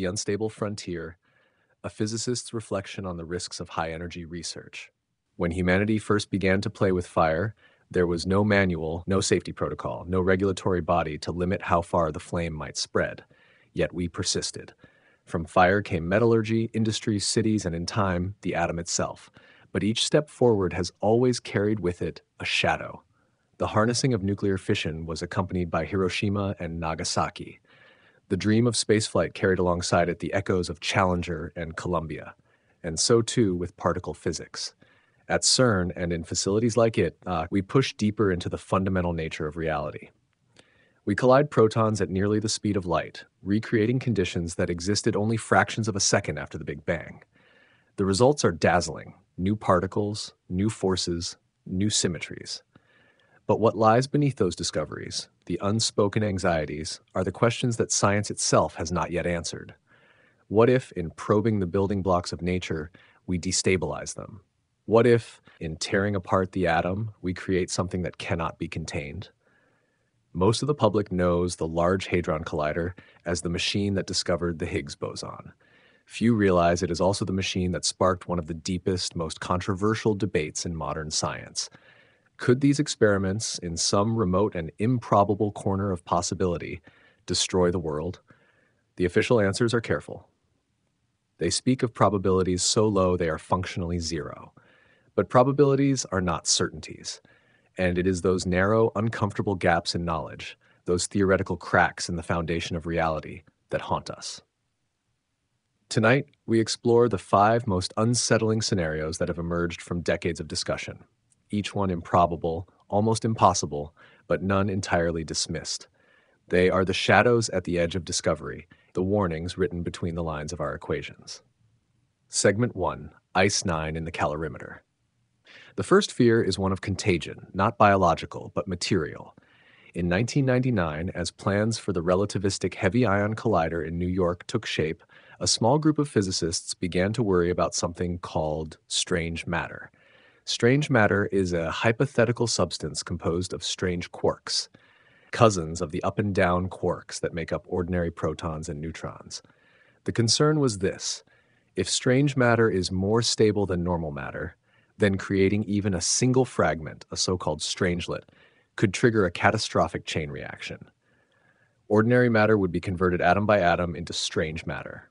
The Unstable Frontier, a physicist's reflection on the risks of high energy research. When humanity first began to play with fire, there was no manual, no safety protocol, no regulatory body to limit how far the flame might spread. Yet we persisted. From fire came metallurgy, industry, cities, and in time, the atom itself. But each step forward has always carried with it a shadow. The harnessing of nuclear fission was accompanied by Hiroshima and Nagasaki. The dream of spaceflight carried alongside it the echoes of Challenger and Columbia, and so too with particle physics. At CERN and in facilities like it, uh, we push deeper into the fundamental nature of reality. We collide protons at nearly the speed of light, recreating conditions that existed only fractions of a second after the Big Bang. The results are dazzling new particles, new forces, new symmetries. But what lies beneath those discoveries, the unspoken anxieties, are the questions that science itself has not yet answered. What if, in probing the building blocks of nature, we destabilize them? What if, in tearing apart the atom, we create something that cannot be contained? Most of the public knows the Large Hadron Collider as the machine that discovered the Higgs boson. Few realize it is also the machine that sparked one of the deepest, most controversial debates in modern science could these experiments, in some remote and improbable corner of possibility, destroy the world? The official answers are careful. They speak of probabilities so low they are functionally zero. But probabilities are not certainties, and it is those narrow, uncomfortable gaps in knowledge, those theoretical cracks in the foundation of reality, that haunt us. Tonight, we explore the five most unsettling scenarios that have emerged from decades of discussion each one improbable, almost impossible, but none entirely dismissed. They are the shadows at the edge of discovery, the warnings written between the lines of our equations. Segment 1 Ice 9 in the calorimeter. The first fear is one of contagion, not biological, but material. In 1999, as plans for the relativistic heavy ion collider in New York took shape, a small group of physicists began to worry about something called strange matter. Strange matter is a hypothetical substance composed of strange quarks, cousins of the up and down quarks that make up ordinary protons and neutrons. The concern was this if strange matter is more stable than normal matter, then creating even a single fragment, a so called strangelet, could trigger a catastrophic chain reaction. Ordinary matter would be converted atom by atom into strange matter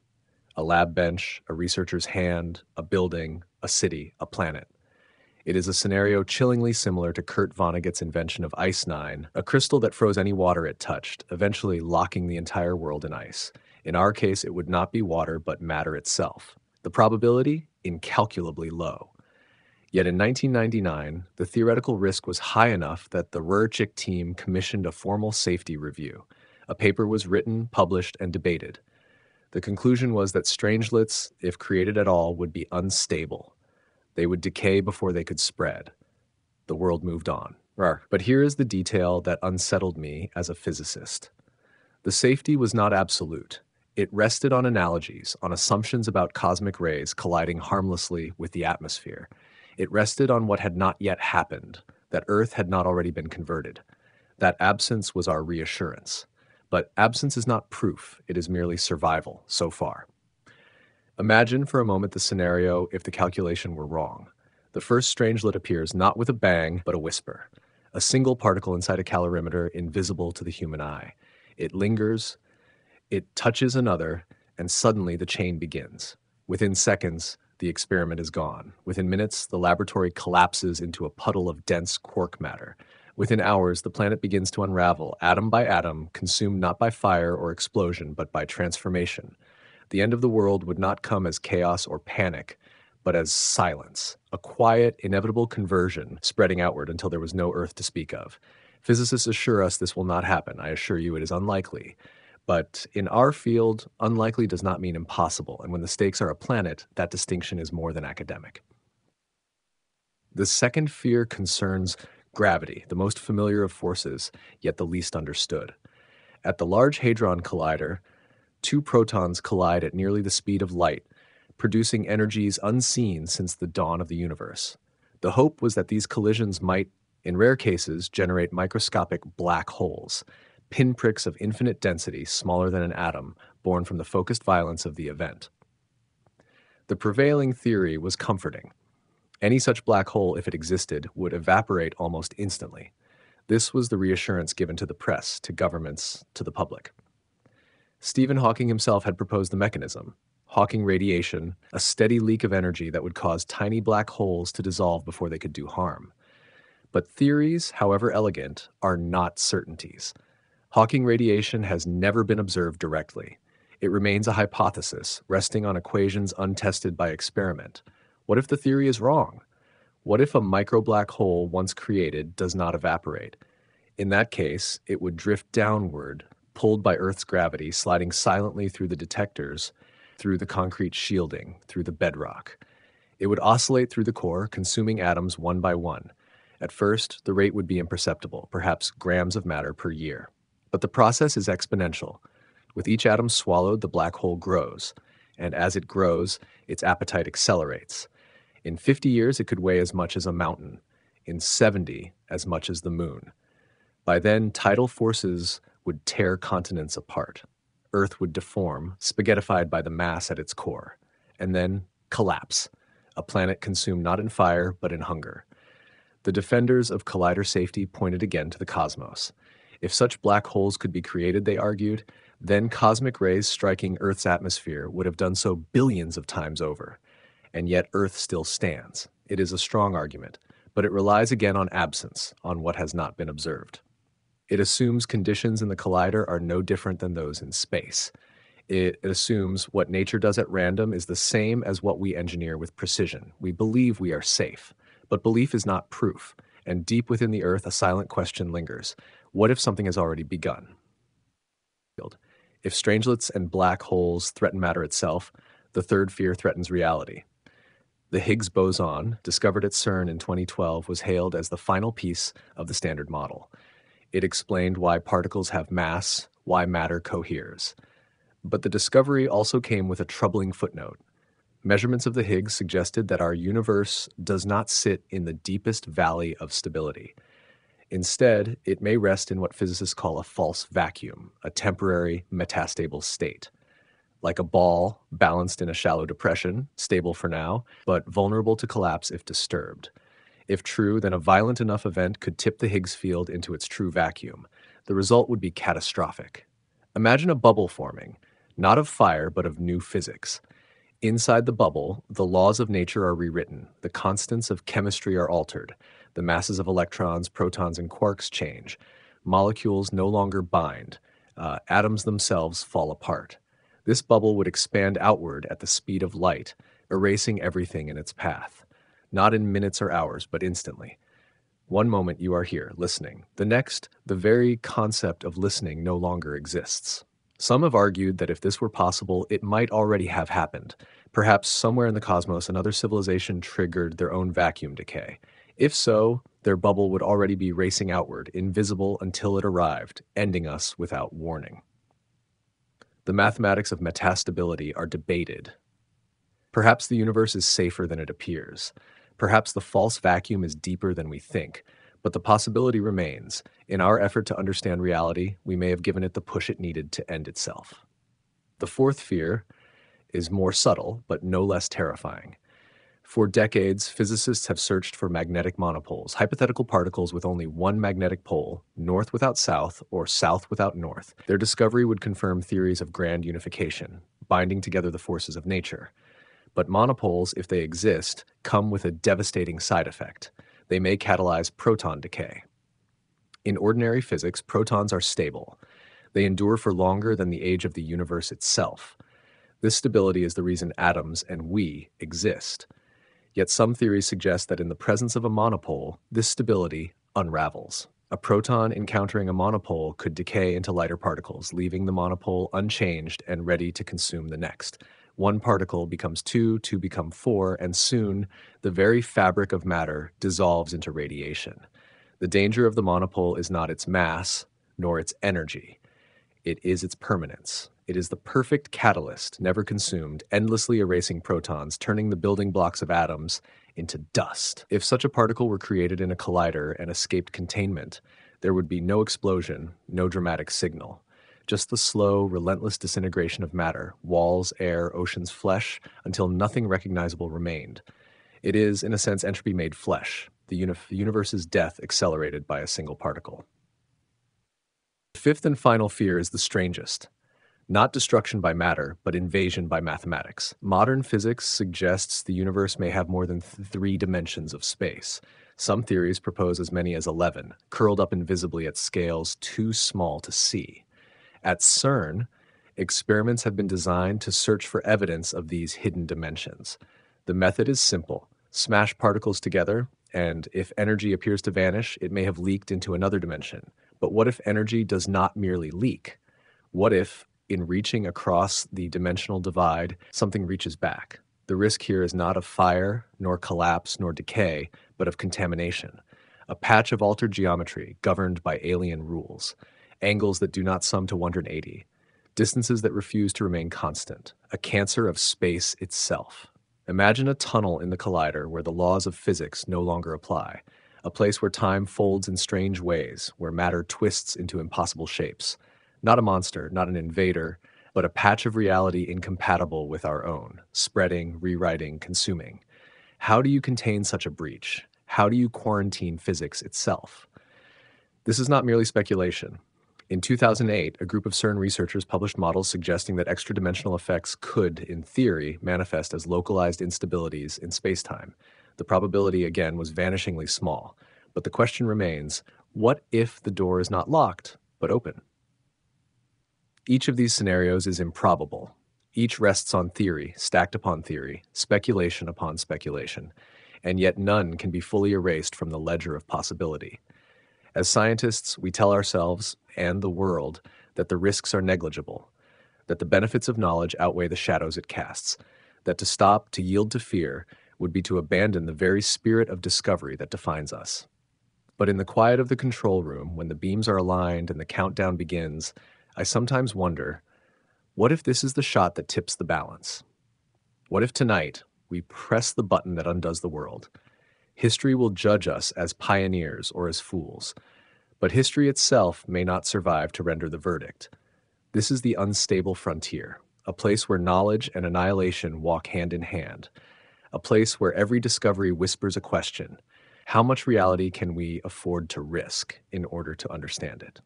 a lab bench, a researcher's hand, a building, a city, a planet. It is a scenario chillingly similar to Kurt Vonnegut's invention of Ice Nine, a crystal that froze any water it touched, eventually locking the entire world in ice. In our case, it would not be water, but matter itself. The probability? Incalculably low. Yet in 1999, the theoretical risk was high enough that the RHIC team commissioned a formal safety review. A paper was written, published, and debated. The conclusion was that strangelets, if created at all, would be unstable, they would decay before they could spread. The world moved on. But here is the detail that unsettled me as a physicist. The safety was not absolute. It rested on analogies, on assumptions about cosmic rays colliding harmlessly with the atmosphere. It rested on what had not yet happened, that Earth had not already been converted. That absence was our reassurance. But absence is not proof, it is merely survival, so far. Imagine for a moment the scenario if the calculation were wrong. The first strangelet appears not with a bang, but a whisper. A single particle inside a calorimeter invisible to the human eye. It lingers, it touches another, and suddenly the chain begins. Within seconds, the experiment is gone. Within minutes, the laboratory collapses into a puddle of dense quark matter. Within hours, the planet begins to unravel, atom by atom, consumed not by fire or explosion, but by transformation. The end of the world would not come as chaos or panic, but as silence, a quiet, inevitable conversion spreading outward until there was no Earth to speak of. Physicists assure us this will not happen. I assure you it is unlikely. But in our field, unlikely does not mean impossible, and when the stakes are a planet, that distinction is more than academic. The second fear concerns gravity, the most familiar of forces, yet the least understood. At the Large Hadron Collider, two protons collide at nearly the speed of light, producing energies unseen since the dawn of the universe. The hope was that these collisions might, in rare cases, generate microscopic black holes, pinpricks of infinite density, smaller than an atom, born from the focused violence of the event. The prevailing theory was comforting. Any such black hole, if it existed, would evaporate almost instantly. This was the reassurance given to the press, to governments, to the public. Stephen Hawking himself had proposed the mechanism Hawking radiation, a steady leak of energy that would cause tiny black holes to dissolve before they could do harm. But theories, however elegant, are not certainties. Hawking radiation has never been observed directly. It remains a hypothesis, resting on equations untested by experiment. What if the theory is wrong? What if a micro black hole, once created, does not evaporate? In that case, it would drift downward, pulled by Earth's gravity, sliding silently through the detectors, through the concrete shielding, through the bedrock. It would oscillate through the core, consuming atoms one by one. At first, the rate would be imperceptible, perhaps grams of matter per year. But the process is exponential. With each atom swallowed, the black hole grows, and as it grows, its appetite accelerates. In 50 years, it could weigh as much as a mountain. In 70, as much as the moon. By then, tidal forces would tear continents apart. Earth would deform, spaghettified by the mass at its core, and then collapse, a planet consumed not in fire, but in hunger. The defenders of collider safety pointed again to the cosmos. If such black holes could be created, they argued, then cosmic rays striking Earth's atmosphere would have done so billions of times over. And yet Earth still stands. It is a strong argument, but it relies again on absence, on what has not been observed. It assumes conditions in the collider are no different than those in space. It assumes what nature does at random is the same as what we engineer with precision. We believe we are safe, but belief is not proof, and deep within the earth a silent question lingers. What if something has already begun? If strangelets and black holes threaten matter itself, the third fear threatens reality. The Higgs boson, discovered at CERN in 2012, was hailed as the final piece of the Standard Model. It explained why particles have mass, why matter coheres. But the discovery also came with a troubling footnote. Measurements of the Higgs suggested that our universe does not sit in the deepest valley of stability. Instead, it may rest in what physicists call a false vacuum, a temporary metastable state. Like a ball balanced in a shallow depression, stable for now, but vulnerable to collapse if disturbed. If true, then a violent enough event could tip the Higgs field into its true vacuum. The result would be catastrophic. Imagine a bubble forming, not of fire, but of new physics. Inside the bubble, the laws of nature are rewritten, the constants of chemistry are altered, the masses of electrons, protons, and quarks change. Molecules no longer bind, uh, atoms themselves fall apart. This bubble would expand outward at the speed of light, erasing everything in its path not in minutes or hours, but instantly. One moment you are here, listening. The next, the very concept of listening no longer exists. Some have argued that if this were possible, it might already have happened. Perhaps somewhere in the cosmos, another civilization triggered their own vacuum decay. If so, their bubble would already be racing outward, invisible until it arrived, ending us without warning. The mathematics of metastability are debated. Perhaps the universe is safer than it appears. Perhaps the false vacuum is deeper than we think, but the possibility remains. In our effort to understand reality, we may have given it the push it needed to end itself. The fourth fear is more subtle, but no less terrifying. For decades, physicists have searched for magnetic monopoles, hypothetical particles with only one magnetic pole, north without south or south without north. Their discovery would confirm theories of grand unification, binding together the forces of nature. But monopoles, if they exist, come with a devastating side effect. They may catalyze proton decay. In ordinary physics, protons are stable. They endure for longer than the age of the universe itself. This stability is the reason atoms and we exist. Yet some theories suggest that in the presence of a monopole, this stability unravels. A proton encountering a monopole could decay into lighter particles, leaving the monopole unchanged and ready to consume the next. One particle becomes two, two become four, and soon the very fabric of matter dissolves into radiation. The danger of the monopole is not its mass, nor its energy. It is its permanence. It is the perfect catalyst, never consumed, endlessly erasing protons, turning the building blocks of atoms into dust. If such a particle were created in a collider and escaped containment, there would be no explosion, no dramatic signal just the slow, relentless disintegration of matter, walls, air, oceans, flesh, until nothing recognizable remained. It is, in a sense, entropy made flesh, the, uni- universe's death accelerated by a single particle. The fifth and final fear is the strangest. Not destruction by matter, but invasion by mathematics. Modern physics suggests the universe may have more than th- three dimensions of space. Some theories propose as many as 11, curled up invisibly at scales too small to see. At CERN, experiments have been designed to search for evidence of these hidden dimensions. The method is simple smash particles together, and if energy appears to vanish, it may have leaked into another dimension. But what if energy does not merely leak? What if, in reaching across the dimensional divide, something reaches back? The risk here is not of fire, nor collapse, nor decay, but of contamination. A patch of altered geometry governed by alien rules angles that do not sum to 180, distances that refuse to remain constant, a cancer of space itself. Imagine a tunnel in the collider where the laws of physics no longer apply, a place where time folds in strange ways, where matter twists into impossible shapes. Not a monster, not an invader, but a patch of reality incompatible with our own, spreading, rewriting, consuming. How do you contain such a breach? How do you quarantine physics itself? This is not merely speculation. In 2008, a group of CERN researchers published models suggesting that extra-dimensional effects could, in theory, manifest as localized instabilities in spacetime. The probability, again, was vanishingly small. But the question remains, what if the door is not locked, but open? Each of these scenarios is improbable. Each rests on theory, stacked upon theory, speculation upon speculation, and yet none can be fully erased from the ledger of possibility. As scientists, we tell ourselves and the world that the risks are negligible, that the benefits of knowledge outweigh the shadows it casts, that to stop, to yield to fear, would be to abandon the very spirit of discovery that defines us. But in the quiet of the control room, when the beams are aligned and the countdown begins, I sometimes wonder what if this is the shot that tips the balance? What if tonight we press the button that undoes the world? History will judge us as pioneers or as fools, but history itself may not survive to render the verdict. This is the unstable frontier, a place where knowledge and annihilation walk hand in hand, a place where every discovery whispers a question How much reality can we afford to risk in order to understand it?